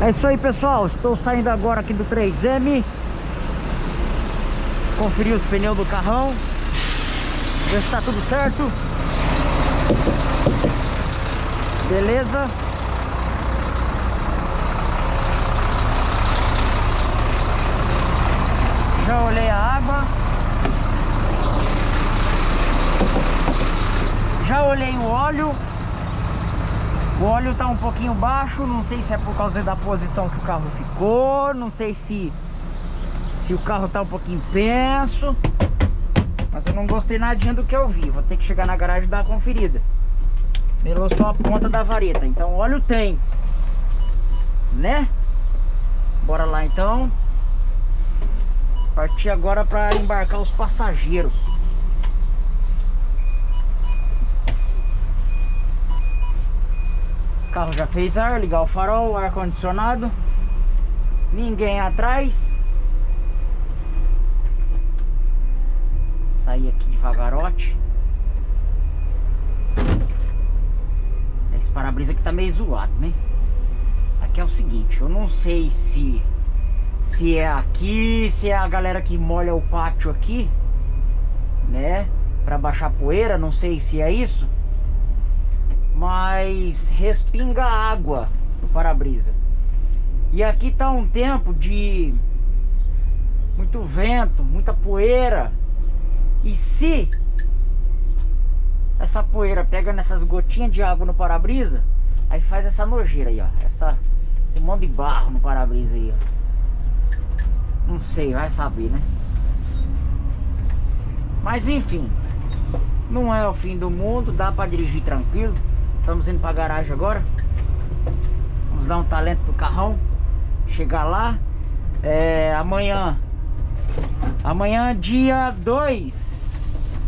É isso aí pessoal, estou saindo agora aqui do 3M Conferir os pneus do carrão. Ver se está tudo certo. Beleza? Já olhei a água. Já olhei o óleo o óleo está um pouquinho baixo, não sei se é por causa da posição que o carro ficou, não sei se se o carro está um pouquinho penso. Mas eu não gostei nadinha do que eu vi, vou ter que chegar na garagem e dar uma conferida. Melou só a ponta da vareta, então óleo tem, né? Bora lá então. Partir agora para embarcar os passageiros. Carro já fez ar, ligar o farol, ar condicionado. Ninguém atrás. Sair aqui devagarote. Esse para-brisa aqui tá meio zoado, né? Aqui é o seguinte, eu não sei se se é aqui, se é a galera que molha o pátio aqui, né? Pra baixar poeira, não sei se é isso mas respinga água no para-brisa. E aqui tá um tempo de muito vento, muita poeira. E se essa poeira pega nessas gotinhas de água no para-brisa, aí faz essa nojeira aí, ó. Essa, esse monte de barro no para-brisa aí, ó. Não sei, vai saber, né? Mas enfim, não é o fim do mundo, dá para dirigir tranquilo. Estamos indo para a garagem agora. Vamos dar um talento pro carrão. Chegar lá. É, amanhã. Amanhã, dia 2.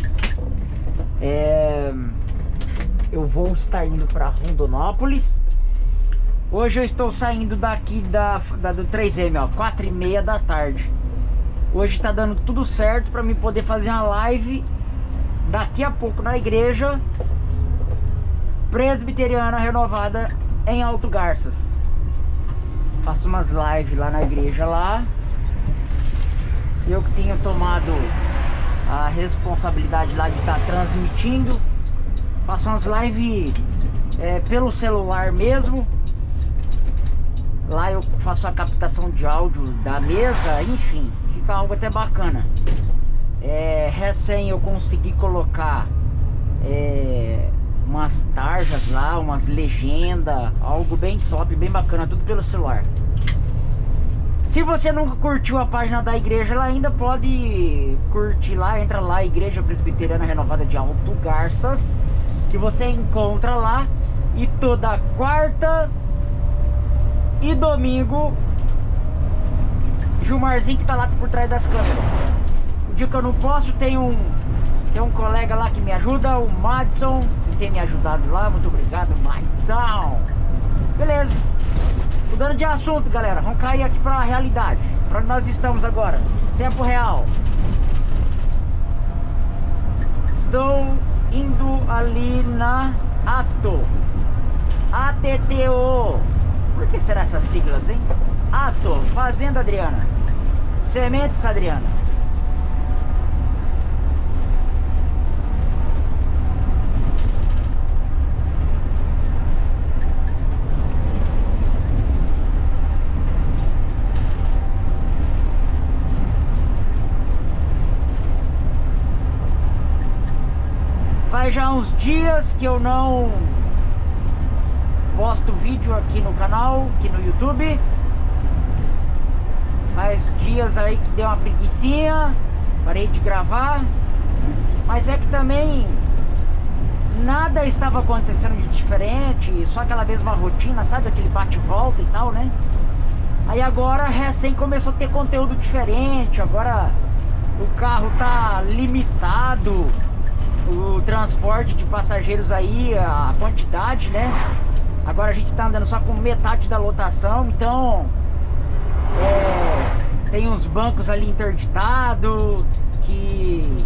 É, eu vou estar indo para Rondonópolis. Hoje eu estou saindo daqui da, da do 3M, ó, 4 e meia da tarde. Hoje tá dando tudo certo para mim poder fazer uma live daqui a pouco na igreja Presbiteriana Renovada em Alto Garças. Faço umas lives lá na igreja lá. Eu que tenho tomado a responsabilidade lá de estar tá transmitindo. Faço umas lives é, pelo celular mesmo. Lá eu faço a captação de áudio da mesa, enfim, fica algo até bacana. É, recém eu consegui colocar é, umas tarjas lá, umas legendas, algo bem top, bem bacana, tudo pelo celular. Se você nunca curtiu a página da igreja, ela ainda pode curtir lá, entra lá, Igreja Presbiteriana Renovada de Alto Garças, que você encontra lá. E toda quarta e domingo, Gilmarzinho que tá lá por trás das câmeras. O dia que eu não posso, tem um, tem um colega lá que me ajuda, o Madison tem me ajudado lá. Muito obrigado, Marção. Beleza. Mudando de assunto, galera. Vamos cair aqui para a realidade. Para onde nós estamos agora? Tempo real. Estou indo ali na ATO. ATTO. Por que será essas siglas, hein? ATO. Fazenda Adriana. Sementes Adriana. Faz já uns dias que eu não posto vídeo aqui no canal, aqui no YouTube. Faz dias aí que deu uma preguiçinha, parei de gravar. Mas é que também nada estava acontecendo de diferente, só aquela mesma rotina, sabe? Aquele bate-volta e tal, né? Aí agora recém começou a ter conteúdo diferente, agora o carro tá limitado o transporte de passageiros aí, a quantidade, né? Agora a gente tá andando só com metade da lotação, então é, tem uns bancos ali interditados, que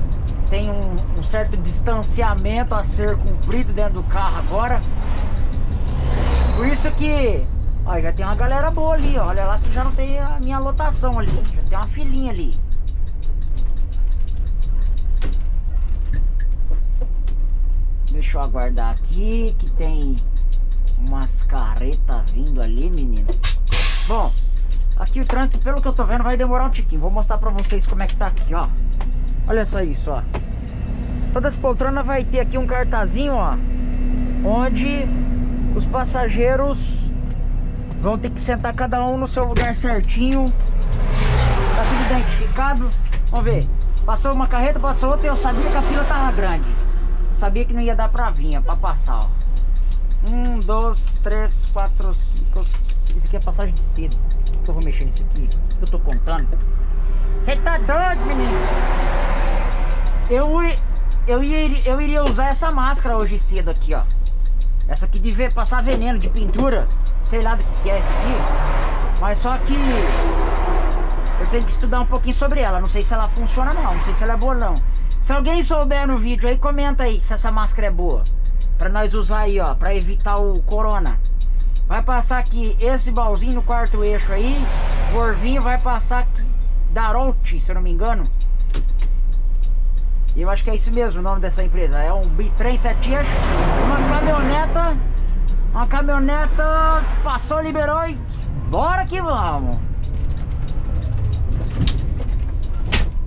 tem um, um, certo distanciamento a ser cumprido dentro do carro agora. Por isso que Ó, já tem uma galera boa ali, ó. Olha lá se já não tem a minha lotação ali. Já tem uma filinha ali. Deixa eu aguardar aqui que tem umas caretas vindo ali, menino. Bom, aqui o trânsito, pelo que eu tô vendo, vai demorar um tiquinho. Vou mostrar pra vocês como é que tá aqui, ó. Olha só isso, ó. Todas as poltronas vai ter aqui um cartazinho, ó. Onde os passageiros vão ter que sentar cada um no seu lugar certinho. Tá tudo identificado. Vamos ver. Passou uma carreta, passou outra e eu sabia que a fila tava grande. Sabia que não ia dar pra vir, pra passar, ó. Um, dois, três, quatro, cinco. Esse aqui é passagem de cedo. Eu vou mexer nisso aqui. Eu tô contando. Você tá doido, menino? Eu, eu, iria, eu iria usar essa máscara hoje cedo aqui, ó. Essa aqui de ver, passar veneno de pintura. Sei lá do que, que é essa aqui. Mas só que eu tenho que estudar um pouquinho sobre ela. Não sei se ela funciona não. Não sei se ela é boa não. Se alguém souber no vídeo aí, comenta aí se essa máscara é boa. Pra nós usar aí, ó. Pra evitar o corona. Vai passar aqui esse balzinho no quarto eixo aí. Gorvinho vai passar aqui. Darolt, se eu não me engano. Eu acho que é isso mesmo o nome dessa empresa. É um bitrem sete eixos. Uma caminhoneta. Uma caminhoneta passou, liberou e bora que vamos.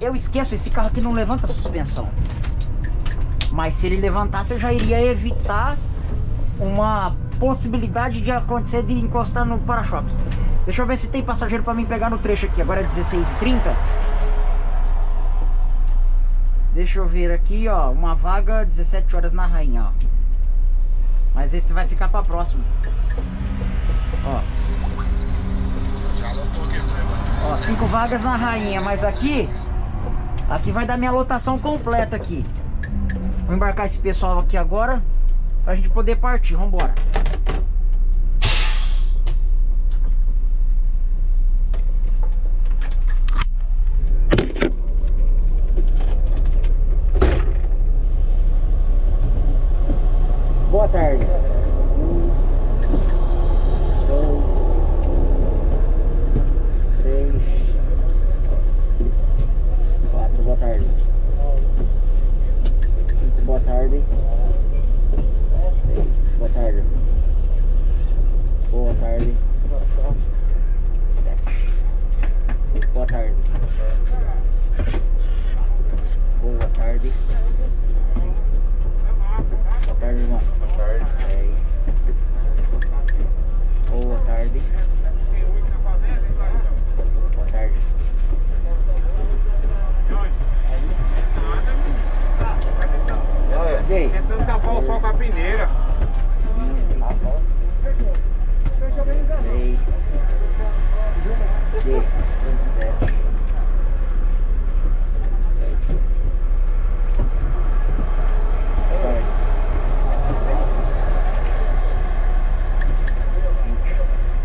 Eu esqueço, esse carro aqui não levanta suspensão. Mas se ele levantasse, eu já iria evitar uma possibilidade de acontecer de encostar no para-choque. Deixa eu ver se tem passageiro para mim pegar no trecho aqui. Agora é 16h30. Deixa eu ver aqui, ó. Uma vaga 17 horas na rainha, ó. Mas esse vai ficar para próximo. Ó. Ó, cinco vagas na rainha, mas aqui Aqui vai dar minha lotação completa aqui. Vou embarcar esse pessoal aqui agora pra gente poder partir. Vambora. Boa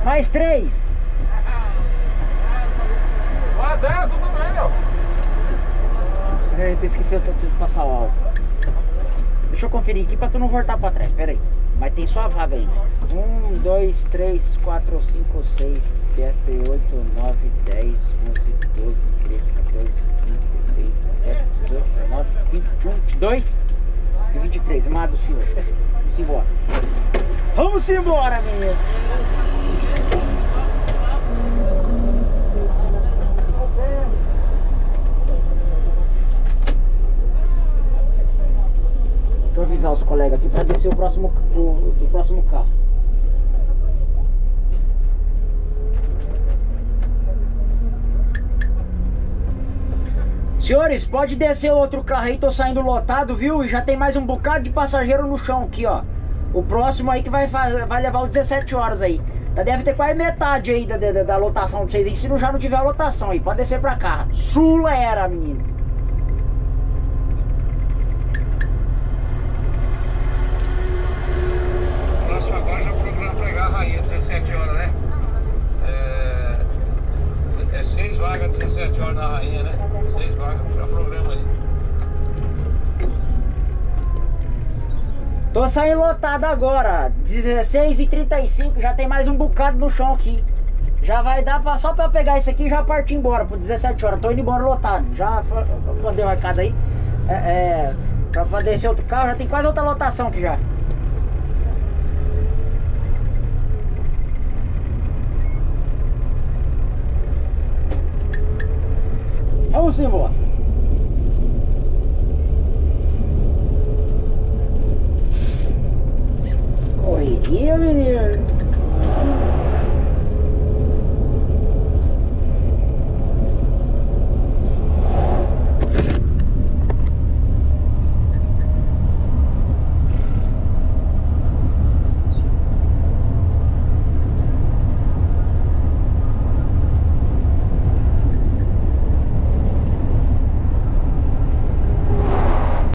Mais três. Ah, dá, tudo bem, meu. Peraí, eu esqueci de passar o álcool. Deixa eu conferir aqui pra tu não voltar pra trás, peraí. Mas tem só a vaga ainda. Um, dois, três, quatro, cinco, seis, sete, oito, nove, dez, onze, doze, treze, 14, 15, 16, 17, 18, 19, 20, 21, 22 e 23. Amado senhor. Vamos embora. Vamos embora, menino. Avisar os colegas aqui para descer o próximo do, do próximo carro. Senhores, pode descer outro carro aí, tô saindo lotado, viu? E já tem mais um bocado de passageiro no chão aqui, ó. O próximo aí que vai, vai levar o 17 horas aí. Já deve ter quase metade aí da, da, da lotação de vocês aí, se não já não tiver a lotação aí. Pode descer pra cá. Sula era, menino. Próximo agora já procurando pegar a rainha, 17 horas, né? É, é 6 vagas, 17 horas na rainha, né? 6 vagas, já programa aí. Tô saindo lotado agora, 16h35, já tem mais um bocado no chão aqui. Já vai dar pra, só pra pegar isso aqui e já partir embora por 17 horas. Tô indo embora lotado. Já mandei o recado aí. É, é, pra descer outro carro, já tem quase outra lotação aqui já. Vamos embora.